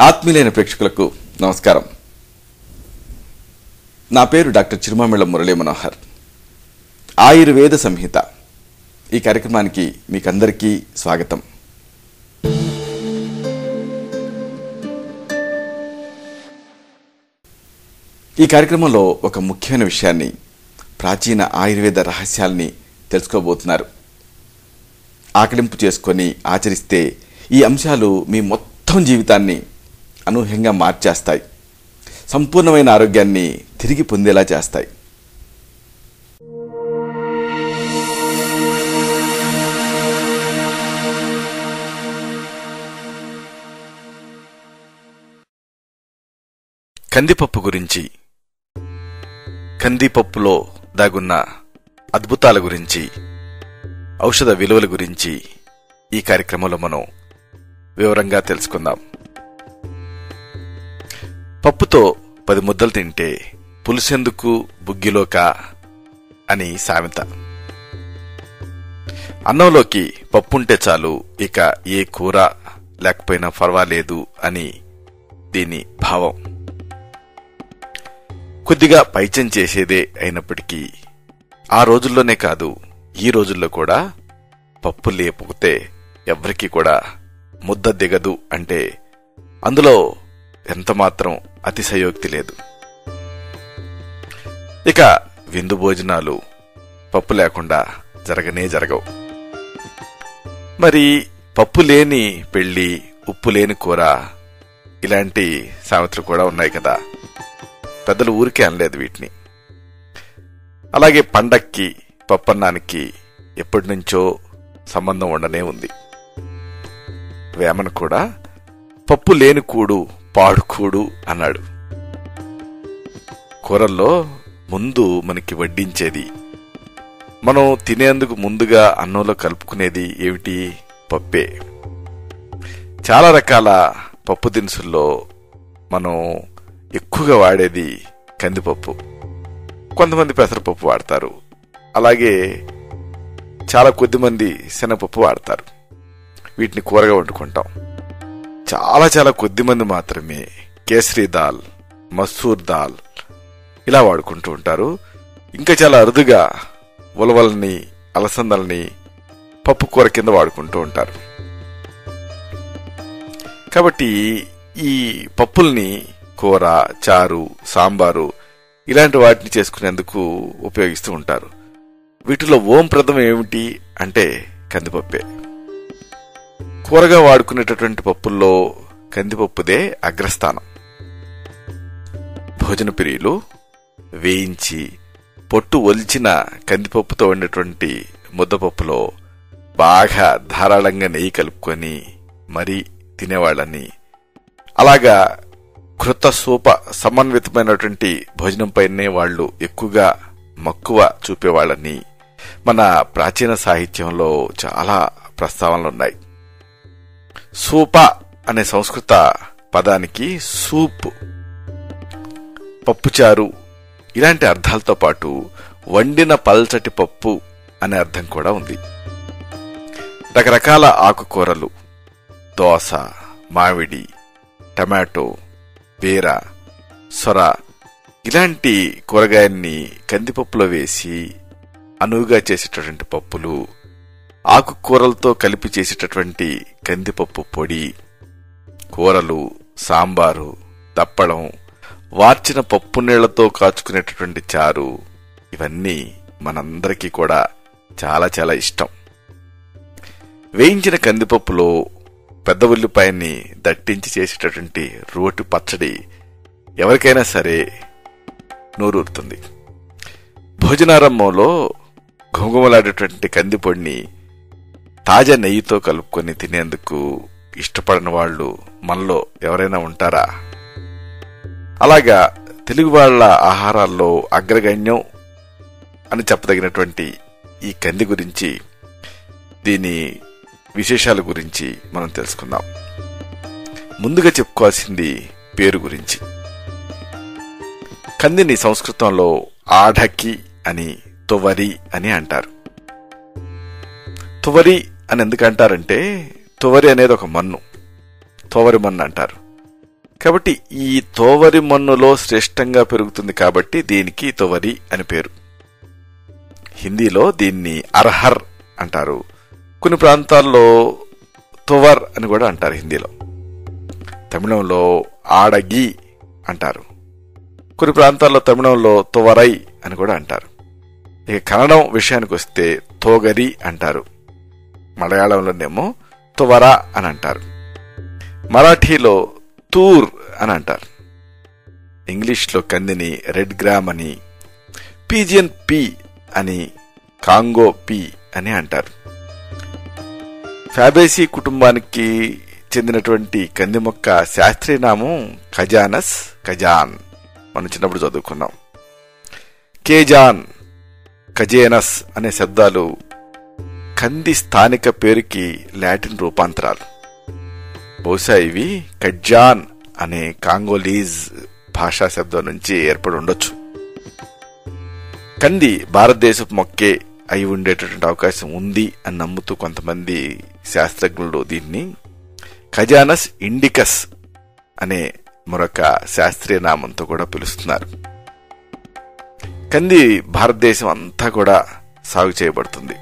ఆత్మీయులైన ప్రేక్షకులకు నమస్కారం. నా పేరు డాక్టర్ చిరుమామిళ్ళ మురళీ మనోహర్. ఆయుర్వేద సంహిత. ఈ కార్యక్రమానికి మీకందరికీ స్వాగతం. ఈ కార్యక్రమంలో ఒక ముఖ్యమైన విషయాన్ని ప్రాచీన ఆయుర్వేద రహస్యాల్ని తెలుసుకోబోతున్నారు. ఆకలింపు చేసుకొని ఆచరిస్తే ఈ అంశాలు మీ మొత్తం జీవితాన్ని అనూహ్యంగా మార్చేస్తాయి. సంపూర్ణమైన ఆరోగ్యాన్ని తిరిగి పొందేలా చేస్తాయి. కందిపప్పు గురించి. కందిపప్పులో దాగున్న అద్భుతాల గురించి ఔషధ విలువల గురించి ఈ కార్యక్రమంలో మనం వివరంగా తెలుసుకుందాం. పప్పుతో పది ముద్దలు తింటే పులుసెందుకు బుగ్గిలోక అని సామెత. అన్నంలోకి పప్పుంటే చాలు ఇక ఏ కూర లేకపోయినా పర్వాలేదు అని దీని భావం. కొద్దిగా పైచం చేసేదే అయినప్పటికీ ఆ రోజుల్లోనే కాదు ఈ రోజుల్లో కూడా పప్పు లేకపోతే ఎవరికీ కూడా ముద్ద దిగదు అంటే అందులో ఎంతమాత్రం అతిశయోక్తి లేదు. ఇక విందు భోజనాలు పప్పు లేకుండా జరగనే జరగవు. మరి పప్పు లేని పెళ్ళి ఉప్పు లేని కూర ఇలాంటి సామెతలు కూడా ఉన్నాయి కదా. పెద్దలు ఊరికే అనలేదు వీటిని. అలాగే పండక్కి పప్పన్నానికి ఎప్పటి నుంచో సంబంధం ఉండనే ఉంది. వేమన కూడా పప్పు లేని కూడు పాడుకోడు అన్నాడు. కూరల్లో ముందు మనకి వడ్డించేది. మనం తినేందుకు ముందుగా అన్నంలో కలుపుకునేది ఏమిటి? పప్పే. చాలా రకాల పప్పు దినుసుల్లో మనం ఎక్కువగా వాడేది కందిపప్పు. కొంతమంది పెసరపప్పు వాడతారు. అలాగే చాలా కొద్దిమంది శనగపప్పు వాడతారు. వీటిని కూరగా వండుకుంటాం. చాలా చాలా కొద్ది మంది మాత్రమే కేసరి దాల్ మసూర్ దాల్ ఇలా వాడుకుంటూ ఉంటారు. ఇంకా చాలా అరుదుగా ఉలవల్ని అలసందల్ని పప్పు కూర కింద వాడుకుంటూ ఉంటారు. కాబట్టి ఈ పప్పుల్ని కూర చారు సాంబారు ఇలాంటి వాటిని చేసుకునేందుకు ఉపయోగిస్తూ ఉంటారు. వీటిలో ఓం ప్రథమం ఏమిటి అంటే కందిపప్పే. కూరగా వాడుకునేటటువంటి పప్పుల్లో కందిపప్పుదే అగ్రస్థానం. భోజన ప్రియులు వేయించి పొట్టు ఒలిచిన కందిపప్పుతో వండినటువంటి ముద్దపప్పులో బాగా ధారాళంగా నెయ్యి కలుపుకొని మరీ తినేవాళ్ళని. అలాగా కృత సూప సమన్వితమైనటువంటి భోజనంపైనే వాళ్ళు ఎక్కువగా మక్కువ చూపేవాళ్ళని మన ప్రాచీన సాహిత్యంలో చాలా ప్రస్తావనలు ఉన్నాయి సూప అనే సంస్కృత పదానికి సూప్ పప్పుచారు ఇలాంటి అర్థాలతో పాటు వండిన పల్చటి పప్పు అనే అర్థం కూడా ఉంది. రకరకాల ఆకుకూరలు దోస మామిడి టమాటో బీర సొర ఇలాంటి కూరగాయల్ని కందిపప్పులో వేసి అనువుగా చేసేటటువంటి పప్పులు ఆకుకూరలతో కలిపి చేసేటటువంటి కందిపప్పు పొడి కూరలు సాంబారు దప్పడం వార్చిన పప్పు నీళ్ళతో కాచుకునేటటువంటి చారు ఇవన్నీ మనందరికీ కూడా చాలా చాలా ఇష్టం. వేయించిన కందిపప్పులో పెద్ద ఉల్లిపాయని దట్టించి చేసేటటువంటి రోటి పచ్చడి ఎవరికైనా సరే నోరూరుతుంది. భోజనారంభంలో ఘుమఘుమలాడేటువంటి కందిపొడిని తాజా నెయ్యితో కలుపుకొని తినేందుకు ఇష్టపడని వాళ్ళు మనలో ఎవరైనా ఉంటారా? అలాగా తెలుగు వాళ్ళ ఆహారాల్లో అగ్రగణ్యం అని చెప్పదగినటువంటి ఈ కంది గురించి దీని విశేషాల గురించి మనం తెలుసుకుందాం. ముందుగా చెప్పుకోవాల్సింది పేరు గురించి. కందిని సంస్కృతంలో ఆఢకి అని తువరి అని అంటారు. తువరి అని ఎందుకంటారంటే తోవరి తువరి అనేది ఒక మన్ను. తోవరి మన్ను అంటారు. కాబట్టి ఈ తోవరి మన్నులో శ్రేష్టంగా పెరుగుతుంది కాబట్టి దీనికి తోవరి అని పేరు. హిందీలో దీన్ని అర్హర్ అంటారు. కొన్ని ప్రాంతాల్లో తువర్ అని కూడా అంటారు హిందీలో. తమిళంలో ఆడగి అంటారు. కొన్ని ప్రాంతాల్లో తమిళంలో తువరై అని కూడా అంటారు. ఇక కన్నడం విషయానికి వస్తే తోగరి అంటారు. మలయాళంలోనేమో తువర అని అంటారు. మరాఠీలో తూర్ అని అంటారు. ఇంగ్లీష్లో కందిని రెడ్ గ్రామ్ అని పీజియన్ పి అని కాంగో పి అని అంటారు. ఫ్యాబేసీ కుటుంబానికి చెందినటువంటి కంది మొక్క శాస్త్రీయ నామం ఖజానస్ ఖజాన్. మనం చిన్నప్పుడు చదువుకున్నాం. కేజాన్ కజేనస్ అనే శబ్దాలు కంది స్థానిక పేరుకి లాటిన్ రూపాంతరాలు. బహుశా ఇవి కడ్జాన్ అనే కాంగోలీజ్ భాషా శబ్దం నుంచి ఏర్పడి ఉండొచ్చు. కంది భారతదేశపు మొక్కే అయి ఉండేటటువంటి అవకాశం ఉంది అని నమ్ముతూ కొంతమంది శాస్త్రజ్ఞులు దీన్ని ఖజానస్ ఇండికస్ అనే మరొక శాస్త్రీయ నామంతో కూడా పిలుస్తున్నారు. కంది భారతదేశం అంతా కూడా సాగు చేయబడుతుంది.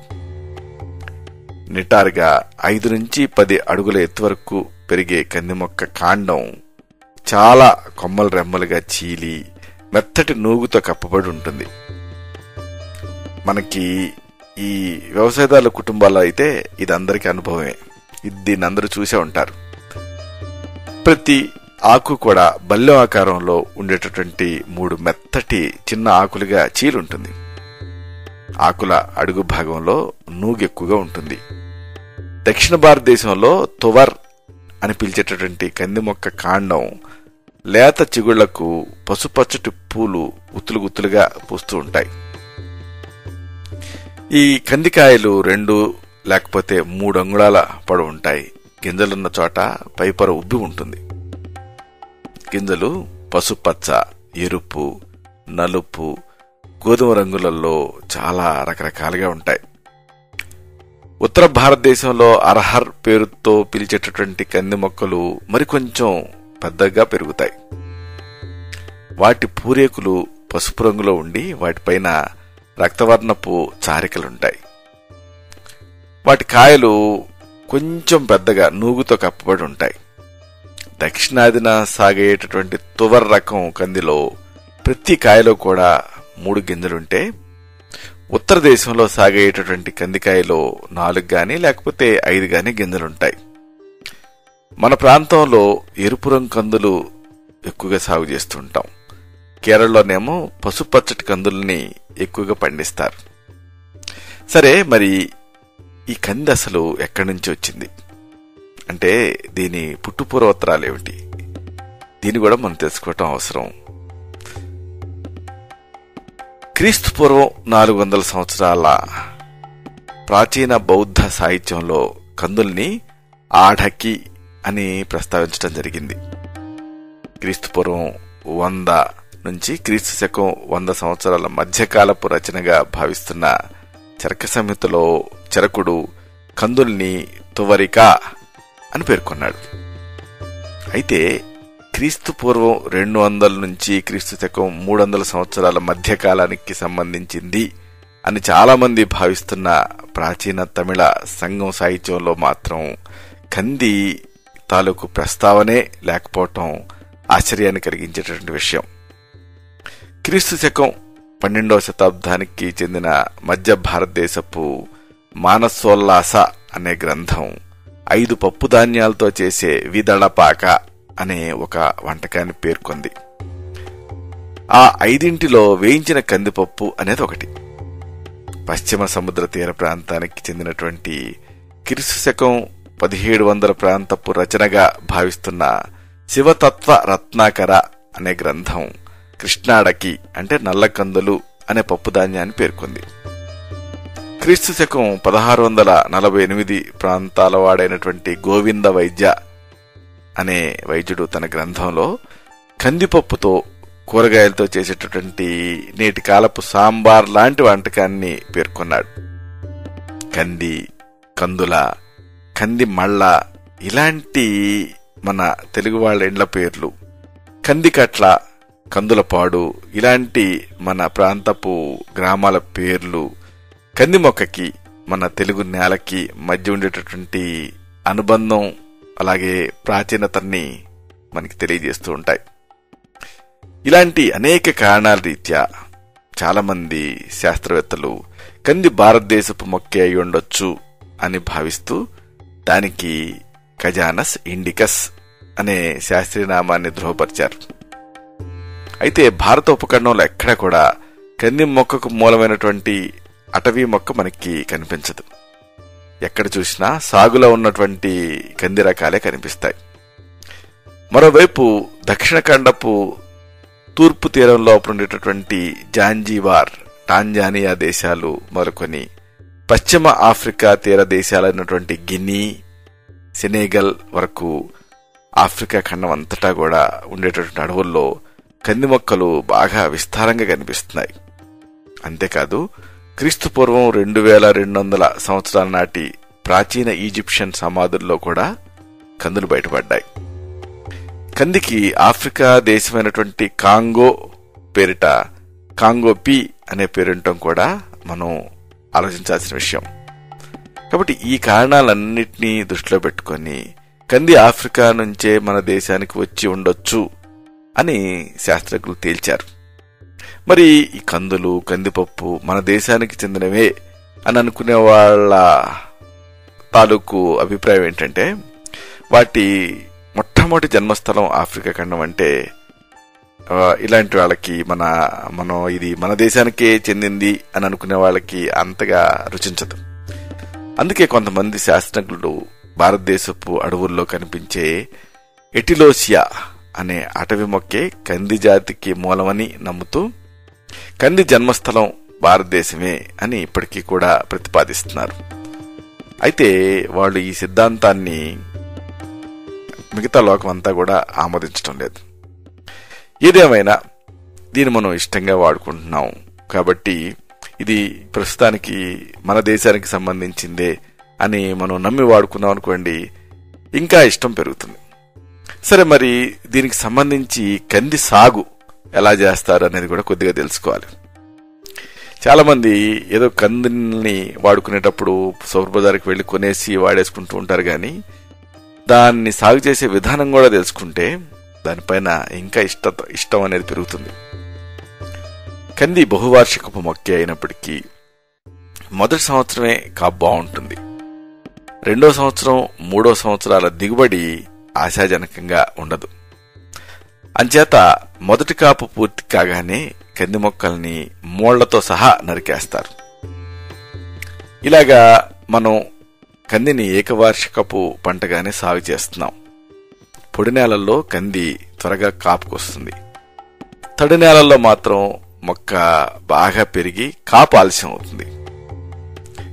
నిటారుగా ఐదు నుంచి పది అడుగుల ఎత్తు వరకు పెరిగే కంది మొక్క కాండం చాలా కొమ్మలు రెమ్మలుగా చీలి మెత్తటి నూగుతో కప్పబడి ఉంటుంది. మనకి ఈ వ్యవసాయదారుల కుటుంబాల్లో అయితే ఇది అందరికీ అనుభవమే. ఇది దీన్ని అందరూ చూసే ఉంటారు. ప్రతి ఆకు కూడా బల్లెం ఆకారంలో ఉండేటటువంటి మూడు మెత్తటి చిన్న ఆకులుగా చీలుంటుంది. ఆకుల అడుగు భాగంలో నూగెక్కువగా ఉంటుంది. దక్షిణ భారతదేశంలో తువర్ అని పిలిచేటటువంటి కంది మొక్క కాండం లేత చిగుళ్ళకు పసుపచ్చటి పూలు గుత్తులు గుత్తులుగా పూస్తూ ఉంటాయి. ఈ కందికాయలు రెండు లేకపోతే మూడు అంగుళాల పొడవు ఉంటాయి. గింజలున్న చోట పైపర ఉబ్బి ఉంటుంది. గింజలు పసుపచ్చ ఎరుపు నలుపు గోధుమ రంగులలో చాలా రకరకాలుగా ఉంటాయి. ఉత్తర భారతదేశంలో అర్హర్ పేరుతో పిలిచేటటువంటి కంది మొక్కలు మరికొంచెం పెద్దగా పెరుగుతాయి. వాటి పూరేకులు పసుపు రంగులో ఉండి వాటిపైన రక్తవర్ణపు చారికలుంటాయి. వాటి కాయలు కొంచెం పెద్దగా నూగుతో కప్పబడి ఉంటాయి. దక్షిణాదిన సాగేటటువంటి తువర్ రకం కందిలో ప్రతి కాయలో కూడా మూడు గింజలుంటే ఉత్తర దేశంలో సాగేటటువంటి కందికాయలో నాలుగు గాని లేకపోతే ఐదు గాని గింజలుంటాయి. మన ప్రాంతంలో ఎరుపు రంగు కందులు ఎక్కువగా సాగు చేస్తుంటాం. కేరళలోనేమో పసుపచ్చటి కందుల్ని ఎక్కువగా పండిస్తారు. సరే మరి ఈ కంది అసలు ఎక్కడి నుంచి వచ్చింది? అంటే దీని పుట్టుపూర్వోత్తరాలు ఏమిటి దీన్ని కూడా మనం తెలుసుకోవటం అవసరం. క్రీస్తు పూర్వం నాలుగు వందల సంవత్సరాల ప్రాచీన బౌద్ధ సాహిత్యంలో కందుల్ని ఆఢకి అని ప్రస్తావించడం జరిగింది. క్రీస్తు పూర్వం వంద నుంచి క్రీస్తు శకం వంద సంవత్సరాల మధ్యకాలపు రచనగా భావిస్తున్న చరక సంహితలో చరకుడు కందుల్ని తువరిక అని పేర్కొన్నాడు. అయితే క్రీస్తు పూర్వం రెండు వందల నుంచి క్రీస్తు శకం మూడు వందల సంవత్సరాల మధ్యకాలానికి సంబంధించింది అని చాలామంది భావిస్తున్న ప్రాచీన తమిళ సంఘం సాహిత్యంలో మాత్రం కంది తాలూకు ప్రస్తావనే లేకపోవటం ఆశ్చర్యాన్ని కలిగించేటటువంటి విషయం. క్రీస్తు శకం పన్నెండవ శతాబ్దానికి చెందిన మధ్య భారతదేశపు మానసోల్లాస అనే గ్రంథం ఐదు పప్పు ధాన్యాలతో చేసే విదళపాక అనే ఒక వంటకాన్ని పేర్కొంది. ఆ ఐదింటిలో వేయించిన కందిపప్పు అనేది ఒకటి. పశ్చిమ సముద్ర తీర ప్రాంతానికి చెందినటువంటి క్రీస్తు శకం పదిహేడు వందల ప్రాంతపు రచనగా భావిస్తున్న శివతత్వ రత్నాకర అనే గ్రంథం కృష్ణాడకి అంటే నల్లకందులు అనే పప్పుధాన్యాన్ని పేర్కొంది. క్రీస్తు శకం పదహారు వందల నలభై ఎనిమిది ప్రాంతాల వాడైనటువంటి గోవింద వైద్య అనే వైద్యుడు తన గ్రంథంలో కందిపప్పుతో కూరగాయలతో చేసేటటువంటి నేటి కాలపు సాంబార్ లాంటి వంటకాన్ని పేర్కొన్నాడు. కంది కందుల కంది మళ్ళ ఇలాంటి మన తెలుగు వాళ్ళ ఇండ్ల పేర్లు. కందికట్ల కందులపాడు ఇలాంటి మన ప్రాంతపు గ్రామాల పేర్లు. కంది మొక్కకి మన తెలుగు నేలకి మధ్య ఉండేటటువంటి అనుబంధం అలాగే ప్రాచీనతని మనకి తెలియజేస్తూ ఉంటాయి. ఇలాంటి అనేక కారణాల రీత్యా చాలామంది శాస్త్రవేత్తలు కంది భారతదేశపు మొక్కే అయి ఉండొచ్చు అని భావిస్తూ దానికి ఖజానస్ ఇండికస్ అనే శాస్త్రీయ నామాన్ని ధృవపరిచారు అయితే భారత ఉపఖండంలో ఎక్కడ కూడా కంది మొక్కకు మూలమైనటువంటి అటవీ మొక్క మనకి కనిపించదు. ఎక్కడ చూసినా సాగులో ఉన్నటువంటి కంది రకాలే కనిపిస్తాయి. మరోవైపు దక్షిణ ఖండపు తూర్పు తీరంలో ఉండేటటువంటి జాంజీవార్ టాంజానియా దేశాలు మరికొన్ని పశ్చిమ ఆఫ్రికా తీర దేశాలైనటువంటి గినీ సెనేగల్ వరకు ఆఫ్రికా ఖండం అంతటా కూడా ఉండేటటువంటి అడవుల్లో కంది మొక్కలు బాగా విస్తారంగా కనిపిస్తున్నాయి. అంతేకాదు క్రీస్తు పూర్వం రెండు వేల రెండు వందల సంవత్సరాల నాటి ప్రాచీన ఈజిప్షియన్ సమాధుల్లో కూడా కందులు బయటపడ్డాయి. కందికి ఆఫ్రికా దేశమైనటువంటి కాంగో పేరిట కాంగో పి అనే పేరుంటం కూడా మనం ఆలోచించాల్సిన విషయం. కాబట్టి ఈ కారణాలన్నింటినీ దృష్టిలో పెట్టుకొని కంది ఆఫ్రికా నుంచే మన దేశానికి వచ్చి ఉండొచ్చు అని శాస్త్రజ్ఞులు తేల్చారు. మరి ఈ కందులు కందిపప్పు మన దేశానికి చెందినవే అని అనుకునే వాళ్ళ తాలూకు అభిప్రాయం ఏంటంటే వాటి మొట్టమొదటి జన్మస్థలం ఆఫ్రికా ఖండం అంటే ఇలాంటి వాళ్ళకి మన మనం ఇది మన దేశానికే చెందింది అని అనుకునే వాళ్ళకి అంతగా రుచించదు. అందుకే కొంతమంది శాస్త్రజ్ఞులు భారతదేశపు అడవుల్లో కనిపించే ఎటిలోసియా అనే అటవీ మొక్కే కంది జాతికి మూలమని నమ్ముతూ కంది జన్మస్థలం భారతదేశమే అని ఇప్పటికీ కూడా ప్రతిపాదిస్తున్నారు. అయితే వాళ్ళు ఈ సిద్ధాంతాన్ని మిగతా లోకం అంతా కూడా ఆమోదించడం లేదు. ఏదేమైనా దీన్ని మనం ఇష్టంగా వాడుకుంటున్నాం కాబట్టి ఇది ప్రస్తుతానికి మన దేశానికి సంబంధించిందే అని మనం నమ్మి వాడుకున్నాం అనుకోండి ఇంకా ఇష్టం పెరుగుతుంది. సరే మరి దీనికి సంబంధించి కంది సాగు ఎలా చేస్తారు అనేది కూడా కొద్దిగా తెలుసుకోవాలి. చాలామంది ఏదో కందిని వాడుకునేటప్పుడు సౌర్ బజార్కి వెళ్ళి కొనేసి వాడేసుకుంటూ ఉంటారు కానీ దాన్ని సాగు చేసే విధానం కూడా తెలుసుకుంటే దానిపైన ఇంకా ఇష్ట ఇష్టం అనేది పెరుగుతుంది. కంది బహువార్షికపు మొక్క అయినప్పటికీ మొదటి సంవత్సరమే కాపు బాగుంటుంది. రెండో సంవత్సరం మూడో సంవత్సరాల దిగుబడి ఆశాజనకంగా ఉండదు. అంచేత మొదటి కాపు పూర్తి కాగానే కంది మొక్కల్ని మోళ్ళతో సహా నరికేస్తారు. ఇలాగా మనం కందిని ఏకవార్షికపు పంటగానే సాగు చేస్తున్నాం. పొడి నేలల్లో కంది త్వరగా కాపుకొస్తుంది. తడి నేలల్లో మాత్రం మొక్క బాగా పెరిగి కాపు ఆలస్యం అవుతుంది.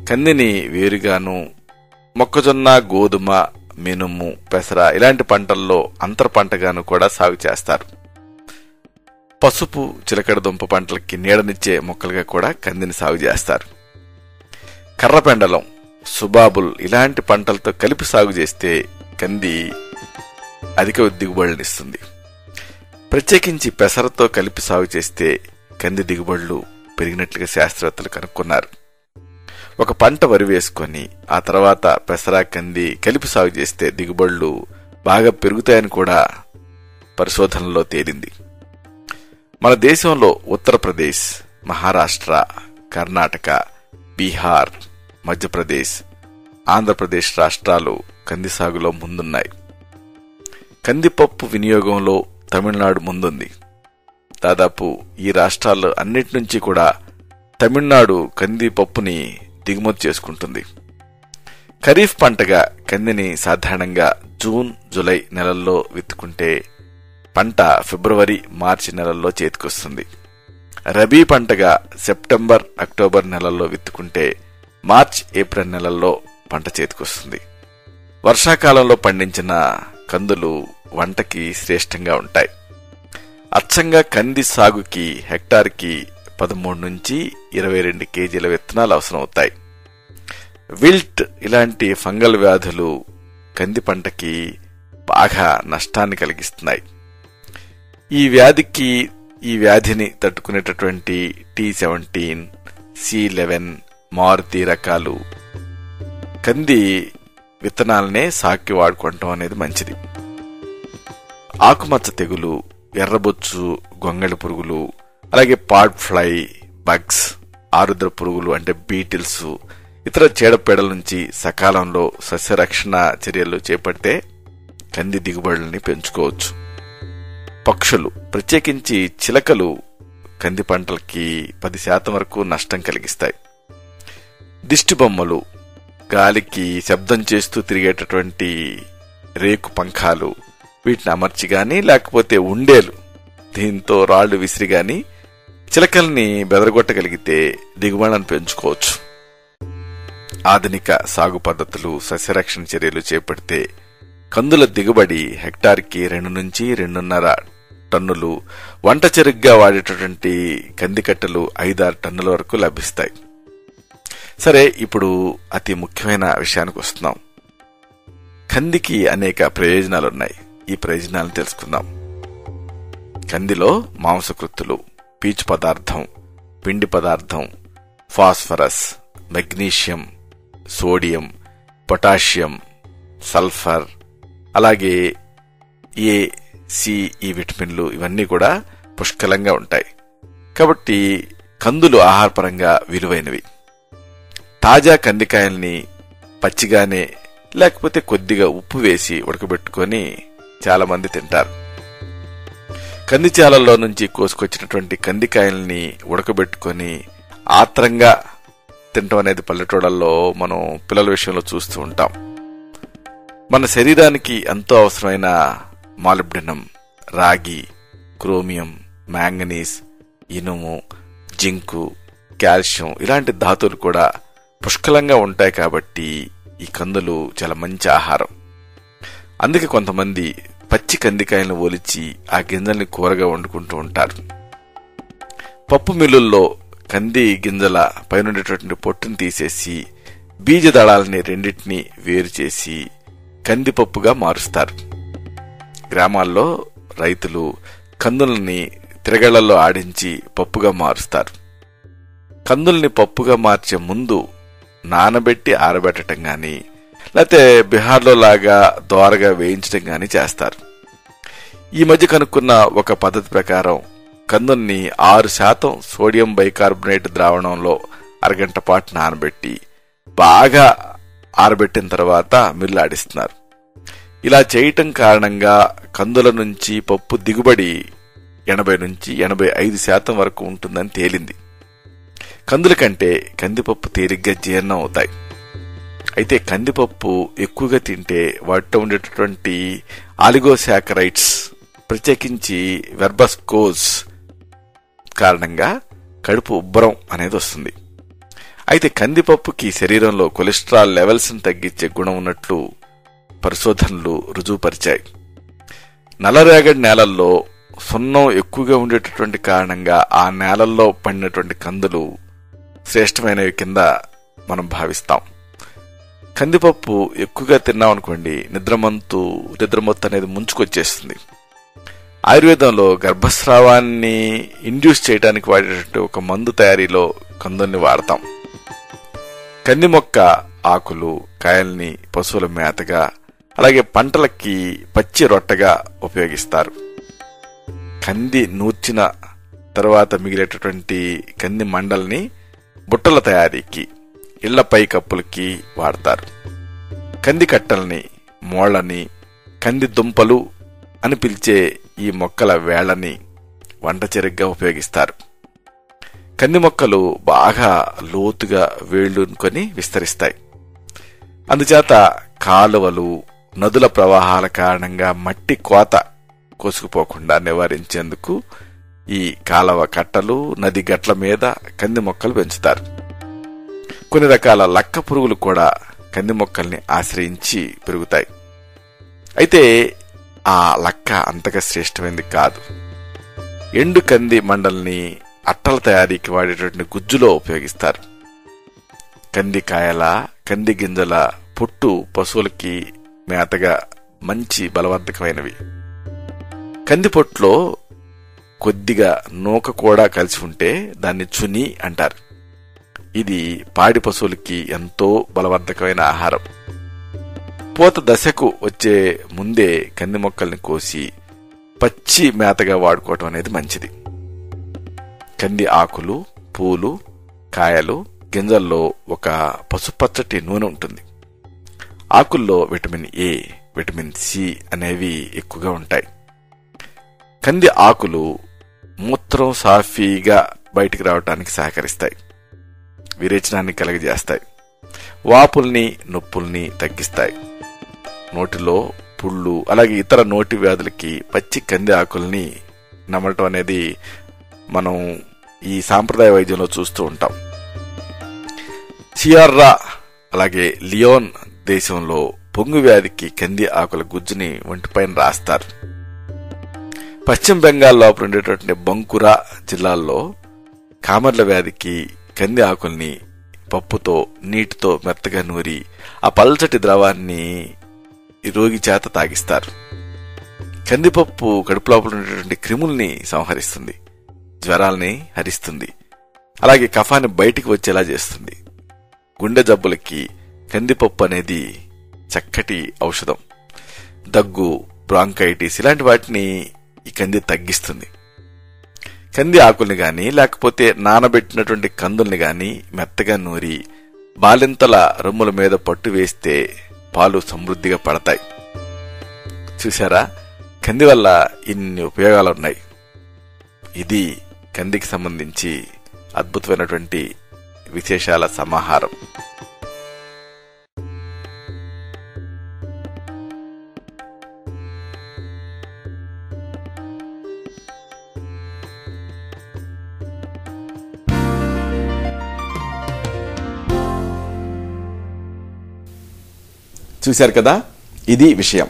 కందిని వేరుగాను మొక్కజొన్న గోధుమ మినుము పెసర ఇలాంటి పంటల్లో అంతర పంటగాను కూడా సాగు చేస్తారు. పసుపు చిలకడదుంప పంటలకి నీడనిచ్చే మొక్కలుగా కూడా కందిని సాగు చేస్తారు. కర్రపెండలం సుబాబుల్ ఇలాంటి పంటలతో కలిపి సాగు చేస్తే కంది అధిక దిగుబడులనిస్తుంది. ప్రత్యేకించి పెసరతో కలిపి సాగు చేస్తే కంది దిగుబడులు పెరిగినట్లుగా శాస్త్రవేత్తలు కనుక్కున్నారు. ఒక పంట వరి వేసుకొని ఆ తర్వాత పెసర కంది కలిపి సాగు చేస్తే దిగుబడులు బాగా పెరుగుతాయని కూడా పరిశోధనలో తేలింది. మన దేశంలో ఉత్తరప్రదేశ్ మహారాష్ట్ర కర్ణాటక బీహార్ మధ్యప్రదేశ్ ఆంధ్రప్రదేశ్ రాష్ట్రాలు కంది సాగులో ముందున్నాయి. కందిపప్పు వినియోగంలో తమిళనాడు ముందుంది. దాదాపు ఈ రాష్ట్రాల్లో అన్నిటి నుంచి కూడా తమిళనాడు కందిపప్పుని దిగుమతి చేసుకుంటుంది. ఖరీఫ్ పంటగా కందిని సాధారణంగా జూన్ జూలై నెలల్లో విత్తుకుంటే పంట ఫిబ్రవరి మార్చి నెలల్లో చేతికొస్తుంది. రబీ పంటగా సెప్టెంబర్ అక్టోబర్ నెలల్లో విత్తుకుంటే మార్చ్ ఏప్రిల్ నెలల్లో పంట చేతికొస్తుంది. వర్షాకాలంలో పండించిన కందులు వంటకి శ్రేష్టంగా ఉంటాయి. అచ్చంగా కంది సాగుకి హెక్టార్కి పదమూడు నుంచి ఇరవై రెండు కేజీల విత్తనాలు అవసరమవుతాయి. విల్ట్ ఇలాంటి ఫంగల్ వ్యాధులు కంది పంటకి బాగా నష్టాన్ని కలిగిస్తున్నాయి. ఈ వ్యాధికి ఈ వ్యాధిని తట్టుకునేటటువంటి T seventeen C eleven Maruti రకాలు కంది విత్తనాలనే సాకి వాడుకోవటం అనేది మంచిది. ఆకుమచ్చ తెగులు ఎర్రబొచ్చు గొంగళి పురుగులు అలాగే పాడ్ ఫ్లై బగ్స్ ఆరుద్ర పురుగులు అంటే బీటిల్స్ ఇతర చీడపీడల నుంచి సకాలంలో సస్యరక్షణ చర్యలు చేపడితే కంది దిగుబడుల్ని పెంచుకోవచ్చు. పక్షులు ప్రత్యేకించి చిలకలు కంది పంటలకి పది శాతం వరకు నష్టం కలిగిస్తాయి. దిష్టి బొమ్మలు గాలికి శబ్దం చేస్తూ తిరిగేటటువంటి రేకు పంఖాలు వీటిని అమర్చి గాని లేకపోతే ఉండేలు దీంతో రాళ్ళు విసిరి కానీ చిలకల్ని బెదరగొట్టగలిగితే దిగుబడులను పెంచుకోవచ్చు. ఆధునిక సాగు పద్ధతులు సస్యరక్షణ చర్యలు చేపడితే కందుల దిగుబడి హెక్టార్కి రెండు నుంచి రెండున్నర టన్నులు వంట చెరుగ్గా వాడేటటువంటి కందికట్టలు ఐదారు టన్నుల వరకు లభిస్తాయి. సరే ఇప్పుడు అతి ముఖ్యమైన విషయానికి వస్తున్నాం. కందికి అనేక ప్రయోజనాలున్నాయి. ఈ ప్రయోజనాలను తెలుసుకుందాం. కందిలో మాంసకృత్తులు పీచు పదార్థం పిండి పదార్థం phosphorus magnesium sodium potassium sulphur అలాగే ఏ సి ఈ విటమిన్లు ఇవన్నీ కూడా పుష్కలంగా ఉంటాయి. కాబట్టి కందులు ఆహారపరంగా విలువైనవి. తాజా కందికాయల్ని పచ్చిగానే లేకపోతే కొద్దిగా ఉప్పు వేసి ఉడకబెట్టుకొని చాలామంది తింటారు. కందిచాలల్లో నుంచి కోసుకొచ్చినటువంటి కందికాయల్ని ఉడకబెట్టుకొని ఆత్రంగా తినటం అనేది పల్లెటూళ్ళల్లో మనం పిల్లల విషయంలో చూస్తూ ఉంటాం. మన శరీరానికి ఎంతో అవసరమైన మాలిబ్డినం రాగి క్రోమియం మ్యాంగనీస్ ఇనుము జింకు కాల్షియం ఇలాంటి ధాతువులు కూడా పుష్కలంగా ఉంటాయి కాబట్టి ఈ కందులు చాలా మంచి ఆహారం. అందుకే కొంతమంది పచ్చి కందికాయలను ఒలిచి ఆ గింజల్ని కూరగా వండుకుంటూ ఉంటారు. పప్పు మిల్లుల్లో కంది గింజల పైనుండేటటువంటి పొట్టును తీసేసి బీజ దళాలని రెండింటిని వేరు చేసి కందిపప్పుగా మారుస్తారు. గ్రామాల్లో రైతులు కందుల్ని తిరగళ్ళలో ఆడించి పప్పుగా మారుస్తారు. కందుల్ని పప్పుగా మార్చే ముందు నానబెట్టి ఆరబెట్టడం కానీ లేకపోతే బీహార్లో లాగా దోరగా వేయించడం కానీ చేస్తారు. ఈ మధ్య కనుక్కున్న ఒక పద్ధతి ప్రకారం కందుల్ని ఆరు శాతం సోడియం బైకార్బోనేట్ ద్రావణంలో అరగంట పాటు నానబెట్టి బాగా ఆరబెట్టిన తర్వాత మిల్లాడిస్తున్నారు ఇలా చేయటం కారణంగా కందుల నుంచి పప్పు దిగుబడి ఎనభై నుంచి ఎనభై ఐదు శాతం వరకు ఉంటుందని తేలింది. కందుల కంటే కందిపప్పు తేలిగ్గా జీర్ణం అవుతాయి. అయితే కందిపప్పు ఎక్కువగా తింటే వాటితో ఉండేటటువంటి ఆలిగోశాకరైట్స్ ప్రత్యేకించి వెర్బస్కోజ్ కారణంగా కడుపు ఉబ్బరం అనేది వస్తుంది. అయితే కందిపప్పుకి శరీరంలో కొలెస్ట్రాల్ లెవెల్స్ తగ్గించే గుణం ఉన్నట్లు పరిశోధనలు రుజువుపరిచాయి. నల్లరేగడి నేలల్లో సున్నం ఎక్కువగా ఉండేటటువంటి కారణంగా ఆ నేలల్లో పండినటువంటి కందులు శ్రేష్టమైనవి కింద మనం భావిస్తాం. కందిపప్పు ఎక్కువగా తిన్నాం అనుకోండి నిద్రమంతు నిద్రమత్తు అనేది ముంచుకొచ్చేస్తుంది. ఆయుర్వేదంలో గర్భస్రావాన్ని ఇండ్యూస్ చేయడానికి వాడేటువంటి ఒక మందు తయారీలో కందుల్ని వాడతాం. కంది మొక్క ఆకులు కాయల్ని పశువుల మేతగా అలాగే పంటలకి పచ్చి రొట్టగా ఉపయోగిస్తారు. కంది నూర్చిన తర్వాత మిగిలేటటువంటి కంది మండల్ని బుట్టల తయారీకి ఇళ్ళపై కప్పులకి వాడతారు. కంది కట్టల్ని మోళ్ళని కంది దుంపలు అని పిలిచే ఈ మొక్కల వేళ్ళని వంట చెరుగ్గా ఉపయోగిస్తారు. కంది మొక్కలు బాగా లోతుగా వేళ్ళుకొని విస్తరిస్తాయి. అందుచేత కాలువలు నదుల ప్రవాహాల కారణంగా మట్టి కోత కోసుకుపోకుండా నివారించేందుకు ఈ కాలవ కట్టలు నది గట్ల మీద కంది మొక్కలు పెంచుతారు. కొన్ని రకాల లక్క పురుగులు కూడా కంది మొక్కల్ని ఆశ్రయించి పెరుగుతాయి. అయితే ఆ లక్క అంతగా శ్రేష్టమైనది కాదు. ఎండు కంది మండల్ని అట్టల తయారీకి వాడేటటువంటి గుజ్జులో ఉపయోగిస్తారు. కంది కాయల కంది గింజల పొట్టు పశువులకి మేతగా మంచి బలవర్ధకమైనవి కంది పొట్టులో కొద్దిగా నూక కూడా కలిసి ఉంటే దాన్ని చుని అంటారు. ఇది పాడి పశువులకి ఎంతో బలవర్ధకమైన ఆహారం. పూత దశకు వచ్చే ముందే కంది మొక్కల్ని కోసి పచ్చి మేతగా వాడుకోవటం అనేది మంచిది. కంది ఆకులు పూలు కాయలు గింజల్లో ఒక పసుపచ్చటి నూనె ఉంటుంది. ఆకుల్లో విటమిన్ ఏ విటమిన్ సి అనేవి ఎక్కువగా ఉంటాయి. కంది ఆకులు మూత్రం సాఫీగా బయటికి రావడానికి సహకరిస్తాయి. విరేచనాన్ని కలుగజేస్తాయి. వాపుల్ని నొప్పుల్ని తగ్గిస్తాయి. నోటిలో పుళ్ళు అలాగే ఇతర నోటి వ్యాధులకి పచ్చి కంది ఆకుల్ని నమలటం అనేది మనం ఈ సాంప్రదాయ వైద్యంలో చూస్తూ ఉంటాం. సియార్రా అలాగే లియోన్ దేశంలో పొంగు వ్యాధికి కంది ఆకుల గుజ్జుని ఒంటిపైన రాస్తారు. పశ్చిమ బెంగాల్ లోపల ఉండేటటువంటి బంకురా జిల్లాల్లో కామర్ల వ్యాధికి కంది ఆకుల్ని పప్పుతో నీటితో మెత్తగా నూరి ఆ పల్చటి ద్రవాన్ని రోగి చేత తాగిస్తారు. కందిపప్పు కడుపులోపల ఉన్నటువంటి ఉండేటువంటి క్రిముల్ని సంహరిస్తుంది. జ్వరాల్ని హరిస్తుంది. అలాగే కఫాన్ని బయటికి వచ్చేలా చేస్తుంది. గుండె జబ్బులకి కందిపప్పు అనేది చక్కటి ఔషధం. దగ్గు బ్రాంకైటిస్ ఇలాంటి వాటిని ఈ కంది తగ్గిస్తుంది. కంది ఆకుల్ని గాని లేకపోతే నానబెట్టినటువంటి కందుల్ని గాని మెత్తగా నూరి బాలింతల రొమ్ముల మీద పట్టు వేస్తే పాలు సమృద్ధిగా పడతాయి. చూసారా కంది వల్ల ఇన్ని ఉపయోగాలు ఉన్నాయి ఇది కందికి సంబంధించి అద్భుతమైనటువంటి విశేషాల సమాహారం. చూశారు కదా? ఇది విషయం.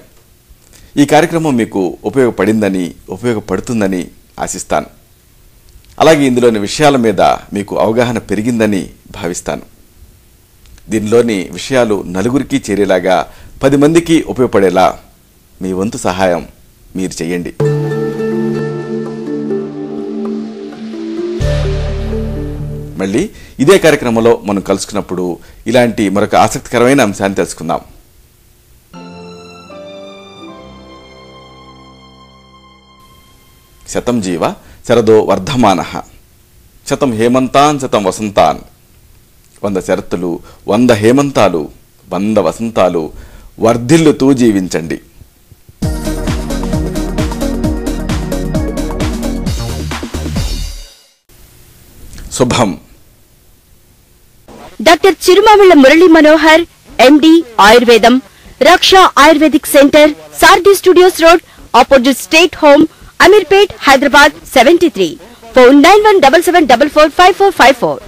ఈ కార్యక్రమం మీకు ఉపయోగపడిందని ఉపయోగపడుతుందని ఆశిస్తాను. అలాగే ఇందులోని విషయాల మీద మీకు అవగాహన పెరిగిందని భావిస్తాను. దీనిలోని విషయాలు నలుగురికి చేరేలాగా పది మందికి ఉపయోగపడేలా మీ వంతు సహాయం మీరు చేయండి. మళ్ళీ ఇదే కార్యక్రమంలో మనం కలుసుకున్నప్పుడు ఇలాంటి మరొక ఆసక్తికరమైన అంశాన్ని తెలుసుకుందాం. శతం జీవ శరదో వర్ధమాన. శతం హేమంతాన్ శతం వసంతాన్. వంద శరత్తులు వంద హేమంతాలు వంద వసంతాలు వర్ధిల్లుతూ జీవించండి. శుభం. డాక్టర్ చిరుమావిళ్ళ మురళీ మనోహర్ ఎండి ఆయుర్వేదం Raksha Ayurvedic centre Saradhi studios road opposite state home Ameerpet Hyderabad seventy three. Phone nine one double seven double four five four five four.